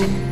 you.